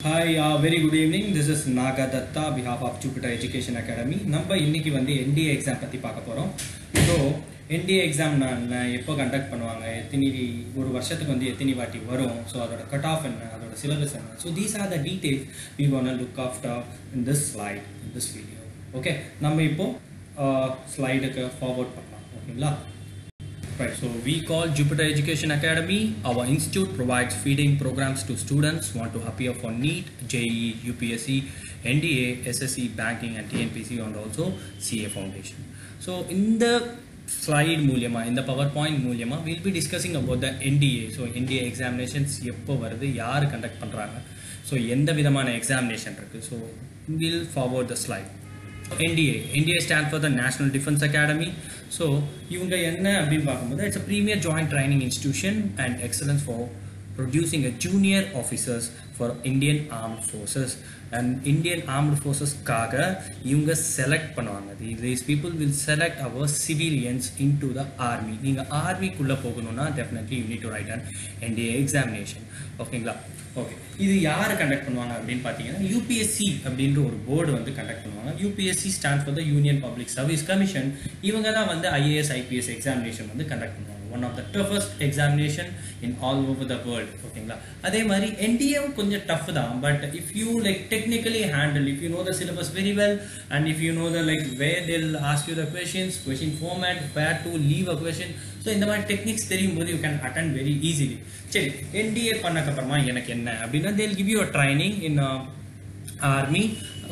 Hi very good evening this is Naga Datta behalf of Jupiter Education Academy நம்ம இன்னைக்கு வந்து NDA exam பற்றி பார்க்க போகிறோம் ஸோ என்டிஏ எக்ஸாம் நான் எப்போ கண்டக்ட் பண்ணுவாங்க? எத்தனை ஒரு வருஷத்துக்கு வந்து எத்தனை வாட்டி வரும்? ஸோ அதோட கட் ஆஃப் என்ன? அதோட சிலபஸ் என்ன? So these are the details we one look after in this slide in this video okay நம்ம இப்போ uh, ஸ்லைடுக்கு ஃபார்வர்ட் பண்ணலாம் ஓகேங்களா Right, so we call Jupiter Education Academy. Our institute provides feeding programs to students who want to appear for NEET, JEE, UPSC, NDA, SSC, Banking, and TNPC, and also CA Foundation. So in the slide மூலியமா இந்த power point மூலியமா will be discussing about the NDA so NDA examinations எப்போ வருது யார் conduct பண்ணுறாங்க so எந்த விதமான examination இருக்குது so will forward the slide NDA NDA stand for the National Defence Academy so இவங்க என்ன அப்படின்னு பார்க்கும்போது it's a premier joint training institution and excellence for producing a junior officers for Indian armed forces and Indian armed ஃபோர்ஸஸ்க்காக இவங்க select பண்ணுவாங்க. These people will select our civilians into the army நீங்கள் ஆர்மிக்குள்ளே போகணும்னா definitely you need to write and NDA examination ஓகேங்களா okay இது யார் conduct பண்ணுவாங்க அப்படின்னு பார்த்தீங்கன்னா யூபிஎஸ்சி அப்படின்ற ஒரு போர்டு வந்து கண்டக்ட் பண்ணுவாங்க. UPSC stand for the Union Public Service Commission இவங்க தான் வந்து ஐஏஎஸ் ஐபிஎஸ் எக்ஸாமினேஷன் வந்து கண்டக்ட் பண்ணுவாங்க. One of the toughest examination in all over the world ஓகேங்களா அதே மாதிரி என்டிஏவும் கொஞ்சம் டஃப் தான் but if you like technically handle if you know the syllabus very well and if you know the like where they'll ask you the questions question format where to leave a question so இந்த மாதிரி techniques தெரியும் போது you can attend very easily சரி NDA பண்ணக்கப்புறமா எனக்கு என்ன? அப்படின்னா they'll give you a training in army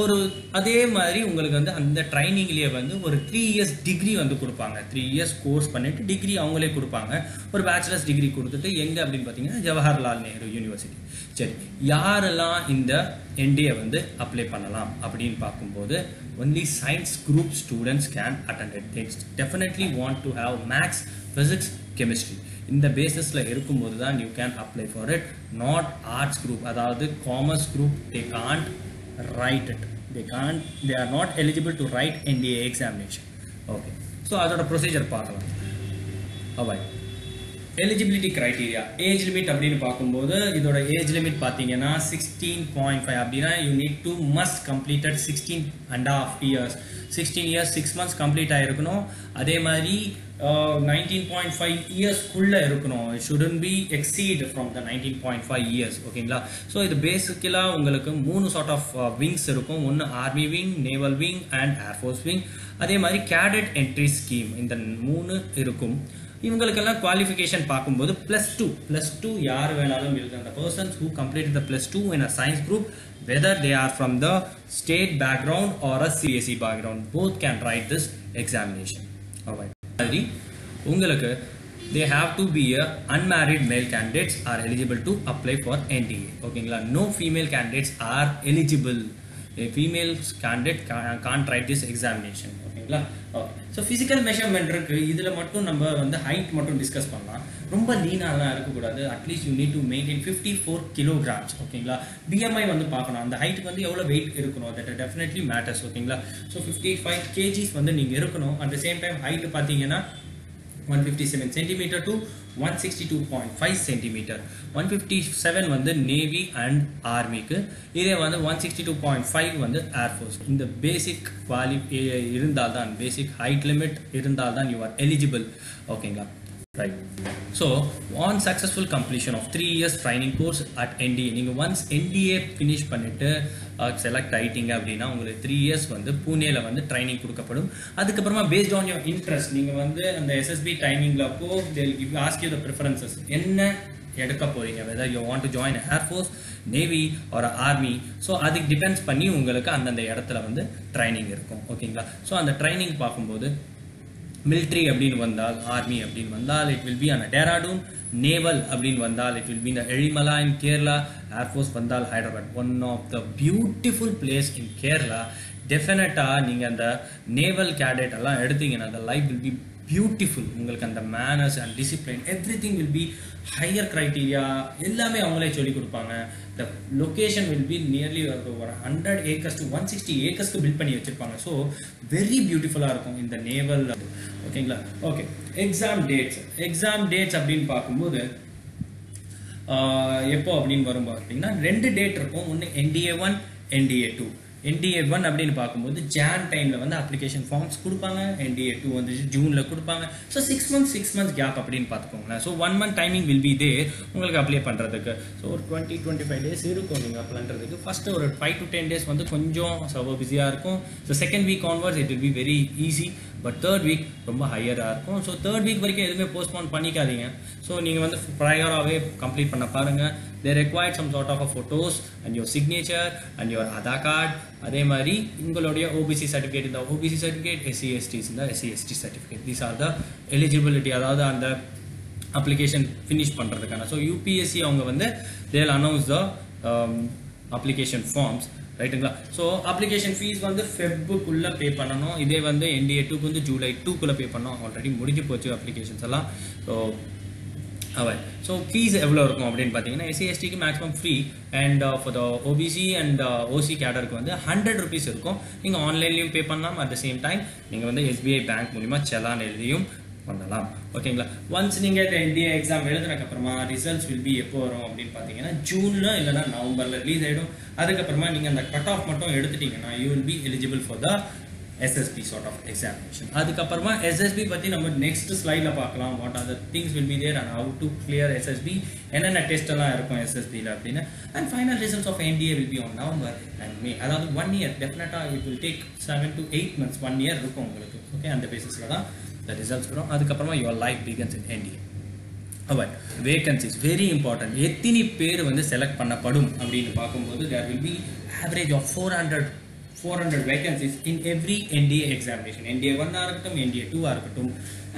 ஒரு அதே மாதிரி உங்களுக்கு வந்து அந்த ட்ரைனிங்லேயே வந்து ஒரு த்ரீ இயர்ஸ் டிகிரி வந்து கொடுப்பாங்க. த்ரீ இயர்ஸ் கோர்ஸ் பண்ணிட்டு டிகிரி அவங்களே கொடுப்பாங்க. ஒரு பேச்சுலர்ஸ் டிகிரி கொடுத்துட்டு எங்கே அப்படின்னு பார்த்தீங்கன்னா ஜவஹர்லால் நேரு யூனிவர்சிட்டி சரி யாரெல்லாம் இந்த என்டிஏ வந்து அப்ளை பண்ணலாம் அப்படின்னு பார்க்கும்போது only science group students can attend definitely want to have maths physics chemistry இந்த பேசிஸில் இருக்கும்போது தான் you can apply for it not arts group அதாவது commerce group they can't write it. They can't they are not eligible to write NDA examination. Okay. So அதோட procedure பார்க்கலாம். அவாய் eligibility criteria age limit அப்படின்னு பார்க்கும்போது இதோட age limit பார்த்தீங்கன்னா sixteen point five அப்படின்னா you need to must completed sixteen and half years sixteen years six months complete ஆகிருக்கணும் அதே மாதிரி நைன்டீன் பாயிண்ட் ஃபைவ் இயர்ஸ்க்குள்ளே இருக்கணும். It shouldn't be exceed from the nineteen point five years ஓகேங்களா so இது பேசிக்கலாக உங்களுக்கு மூணு சார்ட் ஆஃப் விங்ஸ் இருக்கும். ஒன்று army wing naval wing and air force wing அதே மாதிரி கேடட் என்ட்ரி ஸ்கீம் இந்த மூணு இருக்கும். இவங்களுக்கெல்லாம் குவாலிஃபிகேஷன் பார்க்கும்போது ப்ளஸ் டூ ப்ளஸ் டூ யார் வேணாலும் இருக்கு. அந்த persons who complete the plus two in a science group whether they are from the state background or a CSC background both can write this examination மாதிரி உங்களுக்கு they have to be a unmarried male candidates are eligible to apply for NDA ஓகேங்களா no female candidates are eligible a female candidate can't write this examination ஓகேங்களா? Okay so physical measurement இருக்கு. இதில் மட்டும் நம்ம வந்து height மட்டும் discuss பண்ணலாம். ரொம்ப லீனாகலாம் இருக்கக்கூடாது. At least you need to maintain fifty four kilograms ஓகேங்களா? பிஎம்ஐ வந்து பார்க்கணும். அந்த ஹைட்டுக்கு வந்து எவ்வளோ வெயிட் இருக்கணும்? தட் டெஃபினெட்லி மேட்டர்ஸ் ஓகேங்களா? ஸோ ஃபிஃப்டி ஃபைவ் கேஜிஸ் வந்து நீங்கள் இருக்கணும். At the same time height பார்த்தீங்கன்னா 157 centimeter to 162.5 centimeter. 157 வந்து நேவி அண்ட் ஆர்மிக்கு இதே வந்து 162.5 வந்து ஏர்ஃபோர்ஸ் இந்த பேசிக் குவாலி இருந்தால் தான் பேசிக் ஹைட் லிமிட் இருந்தால் தான் யூ ஆர் எலிஜிபிள் ஓகேங்களா right so on successful completion of three years training course at NDA நீங்கள் ஒன்ஸ் என்டிஏ ஃபினிஷ் பண்ணிட்டு uh, செலக்ட் ஆகிட்டீங்க அப்படின்னா உங்களுக்கு த்ரீ இயர்ஸ் வந்து பூனேல வந்து ட்ரைனிங் கொடுக்கப்படும். அதுக்கப்புறமா பேஸ்ட் ஆன் யோர் இன்ட்ரெஸ்ட் நீங்கள் வந்து அந்த எஸ்எஸ்பி டைமிங்கில் அப்போ they'll give ask you the preferences என்ன எடுக்க போகிறீங்க whether you want to join air force navy ஒரு ஆர்மி ஸோ அதுக்கு டிபெண்ட்ஸ் பண்ணி உங்களுக்கு அந்தந்த இடத்துல வந்து ட்ரைனிங் இருக்கும். ஓகேங்களா ஸோ அந்த ட்ரைனிங் பார்க்கும்போது மிலிட்ரி அப்படின்னு வந்தால் ஆர்மி அப்படின்னு வந்தால் it will be on Dehradun naval அப்படின்னு வந்தால் இட் வில் பி இந்த எழிமலா இன் கேரளா ஏர்ஃபோர்ஸ் வந்தால் Hyderabad one of the beautiful place in Kerala டெஃபினட்டாக நீங்கள் அந்த நேவல் கேடட் எல்லாம் எடுத்தீங்கன்னா அந்த லைஃப் வில் பி பியூட்டிஃபுல் உங்களுக்கு அந்த manners and discipline everything will be higher criteria எல்லாமே அவங்களே சொல்லிக் கொடுப்பாங்க. The location will be nearly ஒரு hundred acres to one sixty ஏக்கர்ஸ்க்கு build பண்ணி வச்சிருப்பாங்க. ஸோ வெரி பியூட்டிஃபுல்லாக இருக்கும் இந்த நேவல் ஓகேங்களா okay exam dates exam dates அப்படின்னு பார்க்கும்போது எப்போ அப்படின்னு வரும் பார்த்தீங்கன்னா ரெண்டு டேட் இருக்கும். ஒன்று NDA one NDA two NDA one அப்படின்னு பார்க்கும்போது ஜான் டைமில் வந்து அப்ளிகேஷன் ஃபார்ம்ஸ் கொடுப்பாங்க. என்டிஏ டூ வந்து ஜூனில் கொடுப்பாங்க. So six months six months gap அப்படின்னு பார்த்துக்கோங்களேன். So one month timing will be they உங்களுக்கு அப்ளை பண்ணுறதுக்கு ஸோ ஒரு டுவெண்ட்டி டுவெண்ட்டி ஃபைவ் டேஸ் இருக்கும் நீங்கள் அப்ளைன்றதுக்கு ஃபஸ்ட்டு ஒரு ஃபைவ் டு டென் டேஸ் வந்து கொஞ்சம் சர்வ பிஸியாக இருக்கும். So second week onwards it will be very easy but third week ரொம்ப ஹையராக இருக்கும். ஸோ தேர்ட் வீக் வரைக்கும் எதுவுமே போஸ்ட்போன் பண்ணிக்காதீங்க. ஸோ நீங்கள் வந்து ப்ரையராகவே கம்ப்ளீட் பண்ண பாருங்கள் they required some some of of photos and your signature and your Aadhaar card. அதே மாதிரி உங்களுடைய ஓபிசி சர்டிஃபிகேட் இந்த ஓபிசி சர்டிஃபிகேட் எஸ்சிஎஸ்டிஸ் இந்த SC certificate these are the eligibility அதாவது அந்த அப்ளிகேஷன் ஃபினிஷ் பண்ணுறதுக்கான ஸோ யூபிஎஸ்சி அவங்க வந்து they'll announce the application forms ரைட்டுங்களா ஸோ அப்ளிகேஷன் ஃபீஸ் வந்து ஃபெப்புக்குள்ளே பே பண்ணணும். இதே வந்து என்டிஏ டூக்கு வந்து ஜூலை டூக்குள்ளே பே பண்ணோம் ஆல்ரெடி முடிஞ்சு போச்சு அப்ளிகேஷன்ஸ் எல்லாம். ஸோ அவர் ஸோ ஃபீஸ் எவ்வளோ இருக்கும் அப்படின்னு பார்த்தீங்கன்னா எஸ்சி எஸ்டிக்கு maximum free and for the OBC and OC கேடருக்கு வந்து ஹண்ட்ரட் ருபீஸ் இருக்கும். நீங்கள் ஆன்லைன்லையும் பே பண்ணலாம். அட் த சேம் டைம் நீங்கள் வந்து எஸ்பிஐ பேங்க் மூலிமா செலான் எழுதியும் பண்ணலாம். ஓகேங்களா ஒன்ஸ் நீங்கள் இந்த என்டிஏ எக்ஸாம் எழுதுனதுக்கப்புறமா ரிசல்ட்ஸ் வில் பி எப்போ வரும் அப்படின்னு பார்த்தீங்கன்னா ஜூனில் இல்லைனா நவம்பரில் ரிலீஸ் ஆகிடும் அதுக்கப்புறமா நீங்கள் அந்த கட் ஆஃப் மட்டும் எடுத்துட்டீங்கன்னா you will be eligible for the SSB sort of examination அதுக்கப்புறமா எஸ்எஸ்பி பற்றி நம்ம நெக்ஸ்ட் ஸ்லைடில் பார்க்கலாம். What are the things will be there and how to clear SSB என்னென்ன டெஸ்ட் எல்லாம் இருக்கும் எஸ்எஸ்பியில் அப்படின்னு? And final results of NDA will be on November and May அதாவது ஒன் இயர் டெஃபினட்டாக it will take seven to eight months one year இருக்கும் உங்களுக்கு. Okay அந்த பேசிஸில் தான் இந்த ரிசல்ட்ஸ் வரும். அதுக்கப்புறமா your life begins in NDA but vacancies very important எத்தனை பேர் வந்து செலக்ட் பண்ணப்படும் அப்படின்னு பார்க்கும்போது there will be average of four hundred four hundred vacancies in every NDA examination NDA ஒன்னாக இருக்கட்டும் என்டிஏ டூவாக இருக்கட்டும்.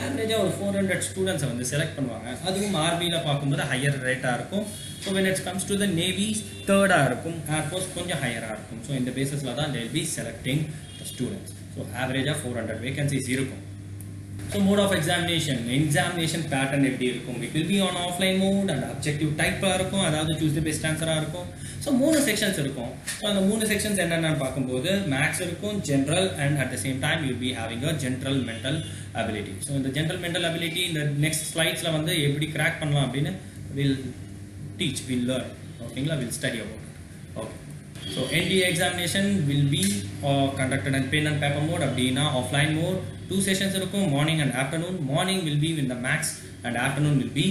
ஆவரேஜாக ஒரு ஃபோர் ஹண்ட்ரட் ஸ்டூடெண்ட்ஸை வந்து செலக்ட் பண்ணுவாங்க. அதுவும் ஆர்மியில் பார்க்கும்போது ஹையர் ரேட்டாக இருக்கும். So when it's comes to the navy தேர்டாக இருக்கும். ஏர்ஃபோர்ஸ் கொஞ்சம் ஹையராக இருக்கும். ஸோ இந்த பேசிஸில் தான் they'll be selecting the students so ஆவரேஜாக ஃபோர் ஹண்ட்ரட் வேகன்சிஸ் இருக்கும். So mode of examination examination pattern எப்படி இருக்கும்? It will be on offline mode and objective டைப்பாக இருக்கும். அதாவது சூஸ் தி பெஸ்ட் ஆன்சராக இருக்கும். ஸோ மூணு செக்ஷன்ஸ் இருக்கும். ஸோ அந்த மூணு செக்ஷன்ஸ் என்னென்னு பார்க்கும்போது மேக்ஸ் இருக்கும் general and at the same time you be having a general mental ability so இந்த ஜென்ரல் மென்டல் அபிலிட்டி இந்த நெக்ஸ்ட் ஸ்லைட்ஸில் வந்து எப்படி கிராக் பண்ணலாம் அப்படின்னு வில் டீச் வில் லேர்ன் ஓகேங்களா will study about okay so NDA examination will be conducted and pen and paper mode அப்படின்னா offline mode two sessions இருக்கும் morning and afternoon morning will be in the maths and afternoon will be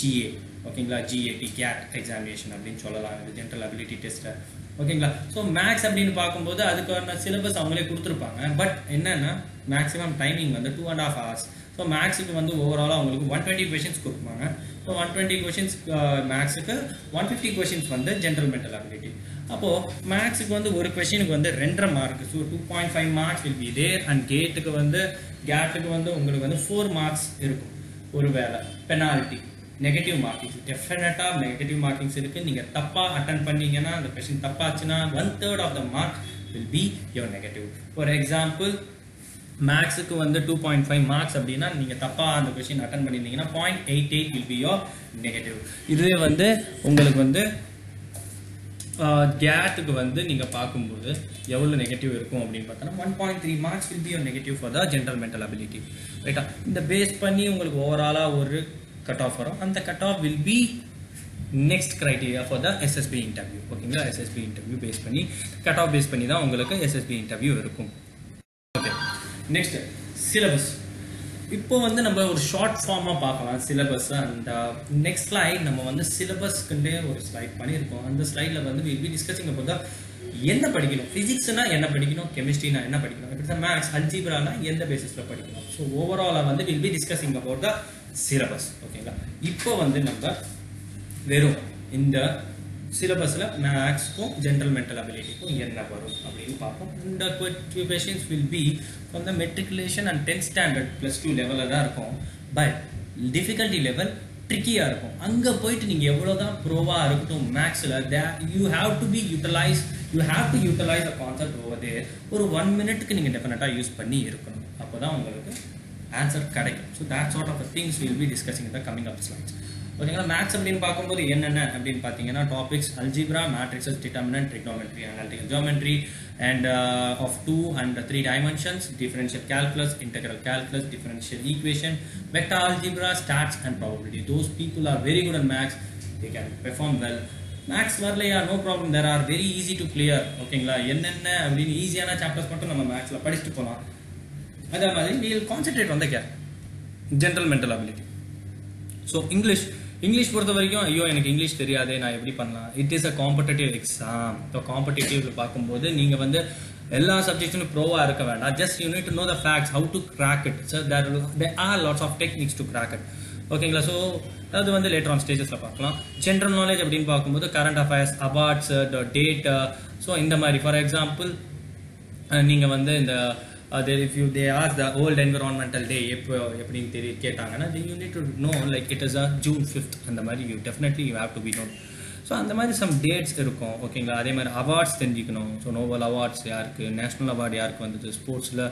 GA ஓகேங்களா GAT GAT examination அப்படின்னு சொல்லலாம். இது general ability டெஸ்ட்டை ஓகேங்களா so maths அப்படின்னு பார்க்கும்போது அதுக்கான சிலபஸ் அவங்களே கொடுத்துருப்பாங்க. பட் என்னன்னா மேக்ஸிமம் டைமிங் வந்து two and half hours so மேக்ஸுக்கு வந்து ஓவராலாக அவங்களுக்கு ஒன் டுவெண்ட்டி கொஷின்ஸ் கொடுப்பாங்க. ஸோ ஒன் டுவெண்ட்டி கொஷின்ஸ் மேக்ஸுக்கு ஒன் ஃபிஃப்டி கொஷின்ஸ் வந்து ஜென்ரல் மென்டல் அபிலிட்டி அப்போது மேக்ஸுக்கு வந்து ஒரு கொஷினுக்கு வந்து ரெண்டரை mark so two point five marks will be there and கேட்டுக்கு வந்து கேட்டுக்கு வந்து உங்களுக்கு வந்து ஃபோர் மார்க்ஸ் இருக்கும். ஒரு வேலை பெனால்ட்டி நெகட்டிவ் மார்க்கிங்ஸ் டெஃபினட்டாக நெகட்டிவ் மார்க்கிங்ஸ் இருக்குது நீங்கள் தப்பாக அட்டன் பண்ணீங்கன்னா அந்த question தப்பாச்சுன்னா one third of the mark will be your negative for example மேக்ஸுக்கு வந்து டூ பாயிண்ட் ஃபைவ் மார்க்ஸ் அப்படின்னா நீங்கள் தப்பாக அந்த கொஷின் அட்டன் பண்ணியிருந்தீங்கன்னா point eight eight will be your negative இதுவே வந்து உங்களுக்கு வந்து கேட்டுக்கு வந்து நீங்கள் பார்க்கும்போது எவ்வளோ நெகட்டிவ் இருக்கும் அப்படின்னு பார்த்தோன்னா one point three marks will be your negative for the general mental ability ரைட்டா இந்த பேஸ் பண்ணி உங்களுக்கு ஓவராலாக ஒரு கட் ஆஃப் வரும். அந்த cut off will be next criteria for the SSB interview ஓகேங்களா எஸ்எஸ்பி இன்டர்வியூ பேஸ் பண்ணி கட் ஆஃப் பேஸ் பண்ணி தான் உங்களுக்கு எஸ்எஸ்பி இன்டர்வியூ இருக்கும். ஓகே நெக்ஸ்ட் சிலபஸ் இப்போ வந்து நம்ம ஒரு ஷார்ட் ஃபார்மாக பார்க்கலாம். சிலபஸ் அண்ட் நெக்ஸ்ட் ஸ்லைட் நம்ம வந்து சிலபஸ்க்குண்டே ஒரு ஸ்லைட் பண்ணியிருக்கோம். அந்த ஸ்லைடில் வந்து வில் பி டிஸ்கசிங் அப்போ தான் என்ன படிக்கணும்? ஃபிசிக்ஸ்னா என்ன படிக்கணும்? கெமிஸ்ட்ரினா என்ன படிக்கணும்? இப்படி தான் மேக்ஸ் அல்ஜிப்ரானா எந்த பேசிஸில் படிக்கணும்? ஸோ ஓவராலாக வந்து will be discussing about the syllabus ஓகேங்களா இப்போ வந்து நம்ம வெறும் இந்த சிலபஸில் மேக்ஸ்க்கும் ஜென்ரல் மென்டல் அபிலிட்டிக்கும் என்ன வரும் அப்படின்னு பார்ப்போம். இந்த questions will be from the matriculation and tenth standard plus two லெவலில் தான் இருக்கும். பட் டிஃபிகல்ட்டி லெவல் ட்ரிக்கியாக இருக்கும். அங்கே போயிட்டு நீங்கள் எவ்வளோ தான் ப்ரோவாக இருக்கட்டும் மேக்ஸில் they you have to be utilise you have to utilise a concept over there ஒரு ஒன் மினிட்க்கு நீங்கள் டெஃபினட்டாக யூஸ் பண்ணி இருக்கணும். அப்போ தான் உங்களுக்கு ஆன்சர் கிடைக்கும். So that sort of things will be discussing the coming up slides ஓகேங்களா மேத்ஸ் அப்படின்னு பார்க்கும்போது என்னென்ன அப்படின்னு பார்த்தீங்கன்னா topics algebra matrices determinant trigonometry analytical geometry and of two and three dimensions differential calculus integral calculus differential equation vector algebra stats and probability those people are very good and maths they can perform well maths வரலையா no problem there are very easy to clear ஓகேங்களா என்னென்ன அப்படின்னு ஈஸியான chapters மட்டும் நம்ம மேக்ஸில் படிச்சுட்டு போகலாம் அதே மாதிரி வீல் கான்சென்ட்ரேட் வந்த care general mental ability so English English பொறுத்த வரைக்கும் ஐயோ எனக்கு இங்கிலீஷ் தெரியாதே நான் எப்படி பண்ணலாம்? It is a competitive exam இப்போ காம்படிட்டிவ் பார்க்கும்போது நீங்கள் வந்து எல்லா சப்ஜெக்ட்ஸும் ப்ரோவாக இருக்க வேண்டாம். Just you need to know the facts how to crack it sir there there are lots of techniques to crack it ஓகேங்களா ஸோ அது வந்து லேட்டர் ஆன் ஸ்டேஜஸில் பார்க்கலாம். ஜென்ரல் நாலேஜ் அப்படின்னு பார்க்கும்போது current affairs awards date so இந்த மாதிரி for example நீங்கள் வந்து இந்த அது if you they are the old environmental day எப்போ எப்படின்னு தெரிய கேட்டாங்கன்னா you need to know like it is a June fifth அந்த மாதிரி you definitely you have to be note so அந்த மாதிரி சம் டேட்ஸ் இருக்கும் ஓகேங்களா அதே மாதிரி அவார்ட்ஸ் தெரிஞ்சுக்கணும். ஸோ நோபல் அவார்ட்ஸ் யாருக்கு நேஷ்னல் அவார்டு யாருக்கு வந்தது? ஸ்போர்ட்ஸில்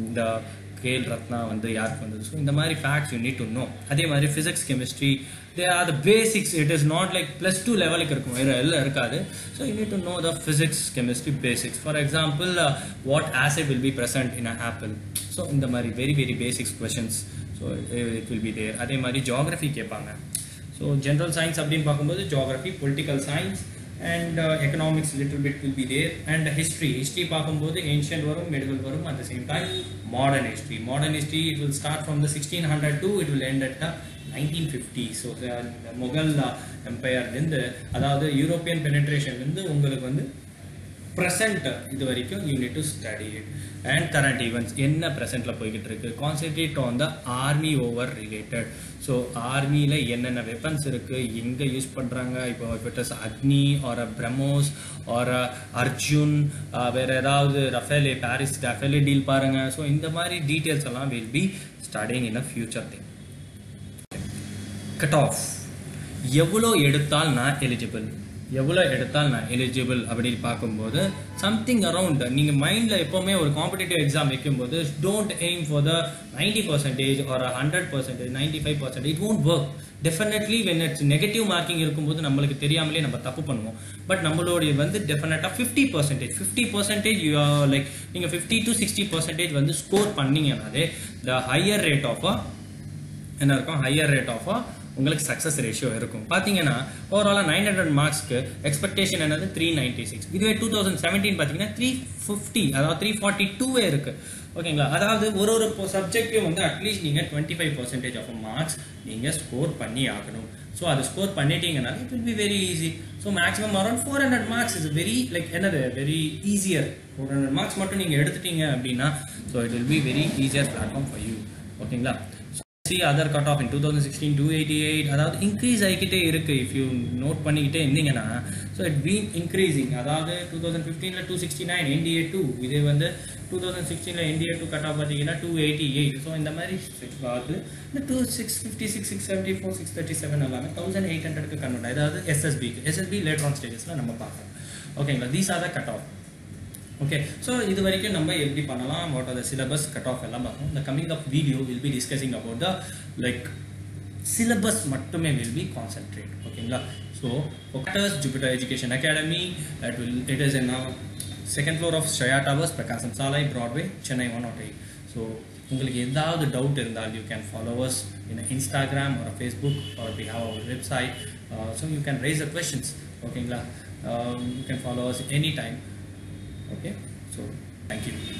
இந்த uh, கேல் ரத்னா வந்து யாருக்கு வந்தது? ஸோ இந்த மாதிரி facts you need to know அதே மாதிரி physics chemistry they are the basics it is not like plus two லெவலுக்கு இருக்கும். வேறு எல்லாம் இருக்காது. So you need to know the physics chemistry basics for example what acid will be present in a apple so இந்த மாதிரி very very basics questions so it will be there அதே மாதிரி geography கேட்பாங்க. ஸோ ஜென்ரல் சயின்ஸ் அப்படின்னு பார்க்கும்போது geography political science and economics little bit will be there and history history பார்க்கும்போது ancient வரும் medieval வரும் at the same time modern history modern history it will start from the sixteen hundred to it will end at nineteen fifty so Mughal எம்பையர்லேருந்து அதாவது European பெனட்ரேஷன்லேருந்து உங்களுக்கு வந்து present இது வரைக்கும் you need to study it and current events என்ன ப்ரெசென்ட்டில் போய்கிட்டு இருக்குது concentrate on the army over related so ஆர்மியில் என்னென்ன வெப்பன்ஸ் இருக்குது எங்கே யூஸ் பண்ணுறாங்க இப்போ it is Agni or a BrahMos or a Arjun வேறு ஏதாவது ரஃபேலே பாரிஸ் ரஃபேலே டீல் பாருங்கள் ஸோ இந்த மாதிரி டீட்டெயில்ஸ் எல்லாம் will be studying in a future thing cut off எவ்வளோ எடுத்தால் நான் எலிஜிபிள் எவ்வளோ எடுத்தால் நான் எலிஜிபிள் அப்படின்னு பார்க்கும்போது சம்திங் அரவுண்ட் நீங்கள் மைண்டில் எப்போவுமே ஒரு காம்படிட்டிவ் எக்ஸாம் வைக்கும்போது don't aim for the ninety percentage ஒரு hundred percentage ninety five percentage it won't work definitely when it's negative marking இருக்கும்போது நம்மளுக்கு தெரியாமலே நம்ம தப்பு பண்ணுவோம். பட் நம்மளுடைய வந்து டெஃபினட்டாக fifty percentage fifty percentage you like நீங்கள் ஃபிஃப்டி டு சிக்ஸ்டி பர்சன்டேஜ் வந்து ஸ்கோர் பண்ணீங்கனாலே த ஹையர் ரேட் ஆஃப் என்ன இருக்கும்? ஹையர் ரேட் ஆஃப் உங்களுக்கு சக்ஸஸ் ரேஷியோ இருக்கும். பார்த்தீங்கன்னா ஓவராலாக நைன் ஹண்ட்ரட் மார்க்ஸ்க்கு எக்ஸ்பெக்டேஷன் என்னது? த்ரீ நைன்டி சிக்ஸ் இதுவே டூ தௌசண்ட் செவன்டீன் பார்த்தீங்கன்னா த்ரீ ஃபிஃப்டி அதாவது த்ரீ ஃபார்ட்டி டூவே இருக்கு ஓகேங்களா அதாவது ஒரு ஒரு சப்ஜெக்ட்லையும் வந்து அட்லீஸ்ட் நீங்கள் twenty five percentage of marks நீங்கள் ஸ்கோர் பண்ணி ஆகணும். ஸோ அது ஸ்கோர் பண்ணிட்டீங்கன்னா it will be very easy so maximum around four hundred marks is very like என்னது? Very easier four hundred marks மட்டும் நீங்கள் எடுத்துட்டீங்க அப்படின்னா so it will be very easier platform for you ஓகேங்களா see other cutoff two thousand sixteen two eighty eight அதாவது increase ஆகிக்கிட்டே இருக்கு. If you note பண்ணிக்கிட்டே இருந்தீங்கன்னா ஸோ இட் பீன் இன்க்ரீஸிங் அதாவது two thousand ஃபிஃப்டீனில் two sixty nine NDA two இதே வந்து two thousand சிக்ஸ்டீனில் என்டிஏ டூ கட் ஆஃப் பார்த்தீங்கன்னா டூ எயிட்டி எயிட் ஸோ இந்த மாதிரி பார்த்து இந்த two six fifty six six seventy four six thirty seven எல்லாமே தௌசண்ட் எயிட் ஹண்ட்ரட்க்கு கன்வெர்ட் அதாவது எஸ்எஸ்பிக்கு எஸ்எஸ்பி லேட்டர் ஆன் ஸ்டேஜஸில் நம்ம பார்க்கலாம். ஓகேங்களா these are the cut off okay so இது வரைக்கும் நம்ம எப்படி பண்ணலாம்? What are the syllabus cut off எல்லாம் பார்ப்போம். இந்த coming of video will be discussing about the like syllabus மட்டுமே வில் பி கான்சென்ட்ரேட் ஓகேங்களா so Octors Jupiter education academy that will it is in second floor of Shaya towers Prakasam Salai Broadway Chennai one nought eight so உங்களுக்கு ஏதாவது doubt இருந்தால் you can followers in Instagram or Facebook or we have our website so you can raise a questions ஓகேங்களா you can follow us any time okay? So thank you